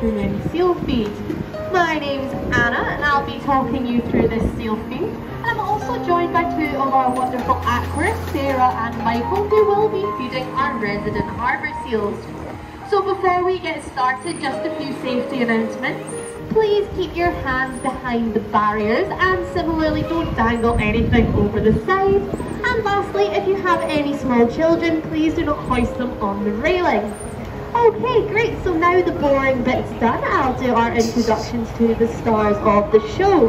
afternoon seal feed. My name's Anna and I'll be talking you through this seal feed. And I'm also joined by two of our wonderful aquarists, Sarah and Michael, who will be feeding our resident harbour seals. So before we get started, just a few safety announcements. Please keep your hands behind the barriers and similarly don't dangle anything over the side. And lastly, if you have any small children, please do not hoist them on the railing. Okay, great. So now the boring bit's done. I'll do our introductions to the stars of the show.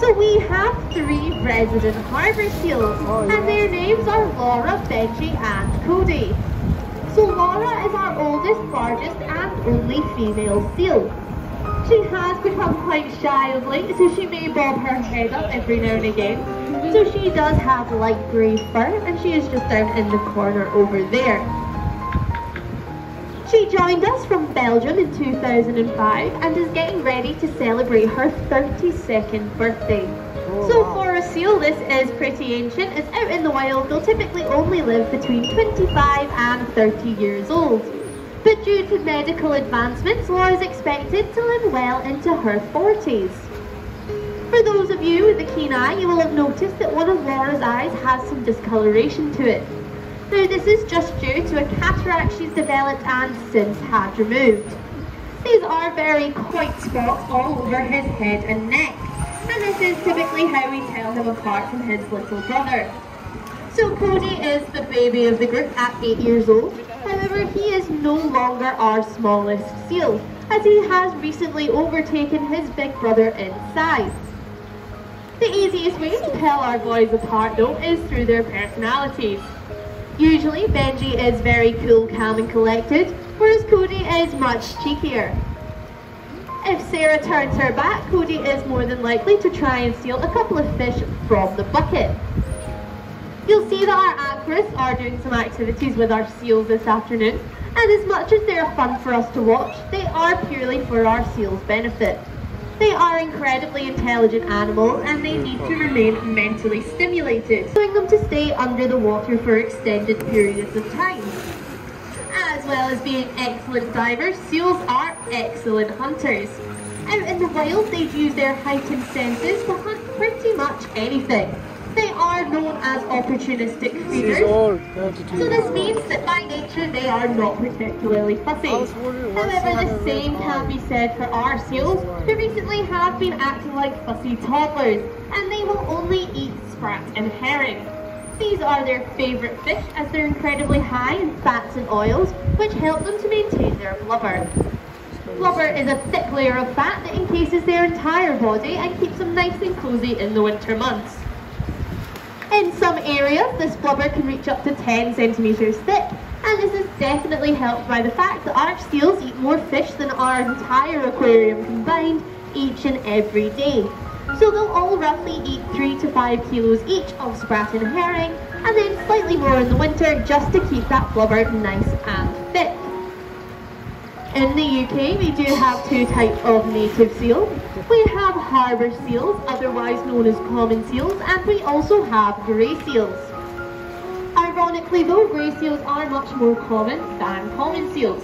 So we have three resident harbour seals, oh, yeah. and their names are Laura, Benji, and Cody. So Laura is our oldest, largest, and only female seal. She has become quite shy of late, so she may bob her head up every now and again. So she does have light grey fur, and she is just down in the corner over there. She joined us from Belgium in 2005 and is getting ready to celebrate her 32nd birthday. Oh, so wow. for a seal, this is pretty ancient. It's out in the wild. They'll typically only live between 25 and 30 years old. But due to medical advancements, Laura is expected to live well into her 40s. For those of you with a keen eye, you will have noticed that one of Laura's eyes has some discoloration to it. Now this is just due to a cataract she's developed and since had removed. These are very white spots all over his head and neck, and this is typically how we tell him apart from his little brother. So Cody is the baby of the group at 8 years old, however he is no longer our smallest seal, as he has recently overtaken his big brother in size. The easiest way to tell our boys apart though is through their personalities. Usually Benji is very cool, calm and collected, whereas Cody is much cheekier. If Sarah turns her back, Cody is more than likely to try and steal a couple of fish from the bucket. You'll see that our aquarists are doing some activities with our seals this afternoon, and as much as they're fun for us to watch, they are purely for our seals' benefit. They are incredibly intelligent animals and they need to remain mentally stimulated, allowing them to stay under the water for extended periods of time. As well as being excellent divers, seals are excellent hunters. Out in the wild, they use their heightened senses to hunt pretty much anything. They are known as opportunistic feeders. So this means that by nature they are not particularly fussy. However, the same can be said for our seals, who recently have been acting like fussy toddlers, and they will only eat sprat and herring. These are their favourite fish as they're incredibly high in fats and oils, which help them to maintain their blubber. Blubber is a thick layer of fat that encases their entire body and keeps them nice and cosy in the winter months. In some areas, this blubber can reach up to 10 centimetres thick, and this is definitely helped by the fact that our seals eat more fish than our entire aquarium combined each and every day. So they'll all roughly eat 3 to 5 kilos each of sprat and herring, and then slightly more in the winter just to keep that blubber nice and. In the UK, we do have two types of native seal. We have harbour seals, otherwise known as common seals, and we also have grey seals. Ironically though, grey seals are much more common than common seals.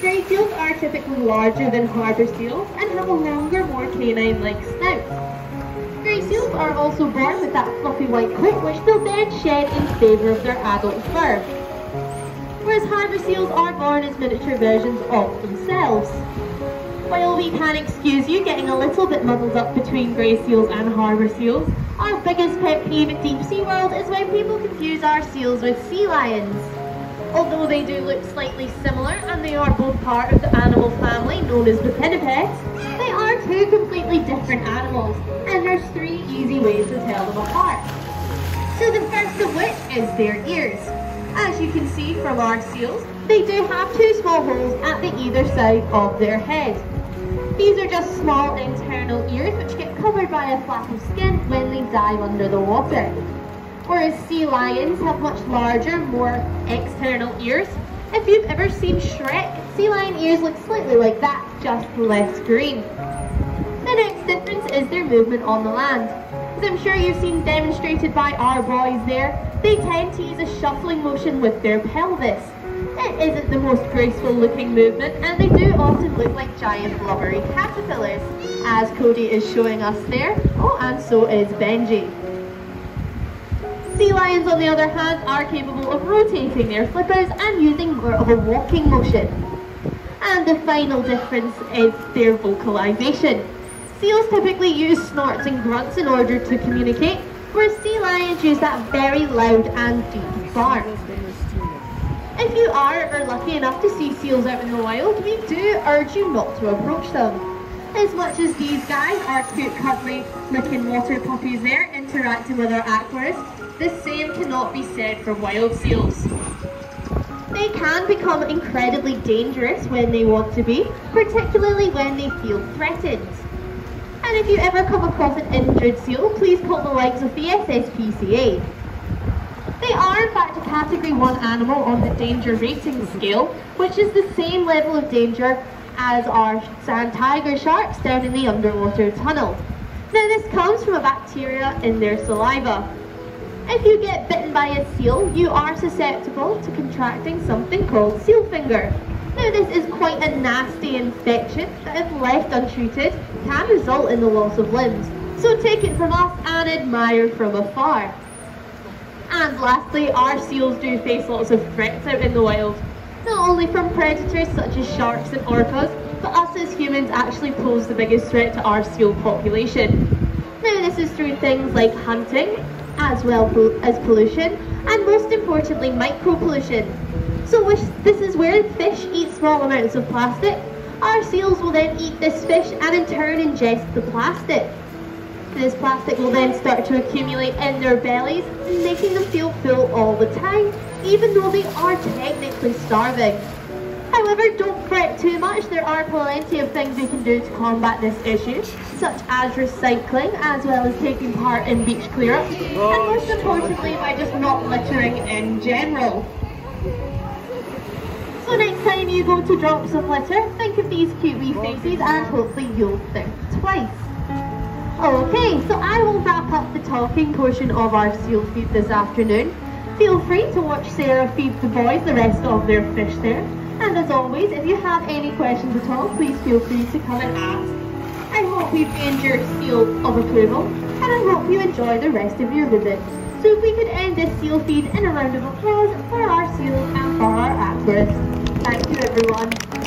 Grey seals are typically larger than harbour seals and have a longer, more canine-like snout. Grey seals are also born with that fluffy white coat which they'll then shed in favour of their adult fur whereas harbour seals are born as miniature versions of themselves. While we can excuse you getting a little bit muddled up between grey seals and harbour seals, our biggest pet peeve at Deep Sea World is when people confuse our seals with sea lions. Although they do look slightly similar and they are both part of the animal family known as the pinnipeds, they are two completely different animals and there's three easy ways to tell them apart. So the first of which is their ears. As you can see from our seals, they do have two small holes at the either side of their head. These are just small internal ears which get covered by a flap of skin when they dive under the water. Whereas sea lions have much larger, more external ears. If you've ever seen Shrek, sea lion ears look slightly like that, just less green. The next difference is their movement on the land. As I'm sure you've seen demonstrated by our boys there, they tend to use a shuffling motion with their pelvis. It isn't the most graceful looking movement and they do often look like giant blubbery caterpillars, as Cody is showing us there. Oh, and so is Benji. Sea lions, on the other hand, are capable of rotating their flippers and using more of a walking motion. And the final difference is their vocalization. Seals typically use snorts and grunts in order to communicate, whereas sea lions use that very loud and deep bark. If you are ever lucky enough to see seals out in the wild, we do urge you not to approach them. As much as these guys are cute, cuddly, licking water puppies there, interacting with our aquarists, the same cannot be said for wild seals. They can become incredibly dangerous when they want to be, particularly when they feel threatened. And if you ever come across an injured seal, please call the likes of the SSPCA. They are in fact a category 1 animal on the danger rating scale, which is the same level of danger as our sand tiger sharks down in the underwater tunnel. Now this comes from a bacteria in their saliva. If you get bitten by a seal, you are susceptible to contracting something called seal finger. Now this is quite a nasty infection that if left untreated can result in the loss of limbs. So take it from us and admire from afar. And lastly, our seals do face lots of threats out in the wild. Not only from predators such as sharks and orcas, but us as humans actually pose the biggest threat to our seal population. Now this is through things like hunting, as well as pollution, and most importantly, micro-pollution. So this is where fish eat small amounts of plastic. Our seals will then eat this fish and in turn ingest the plastic. This plastic will then start to accumulate in their bellies, making them feel full all the time, even though they are technically starving. However, don't fret too much, there are plenty of things we can do to combat this issue, such as recycling, as well as taking part in beach cleanups, and most importantly by just not littering in general. So next time you go to drop some litter, think of these cute wee faces and hopefully you'll think twice. Oh, okay, so I will wrap up the talking portion of our seal feed this afternoon. Feel free to watch Sarah feed the boys the rest of their fish there. And as always, if you have any questions at all, please feel free to come and ask. I hope you've gained your seal of approval, and I hope you enjoy the rest of your visit. So we could end this seal feed in a round of applause for our seals and for our aquarists. Thank you everyone.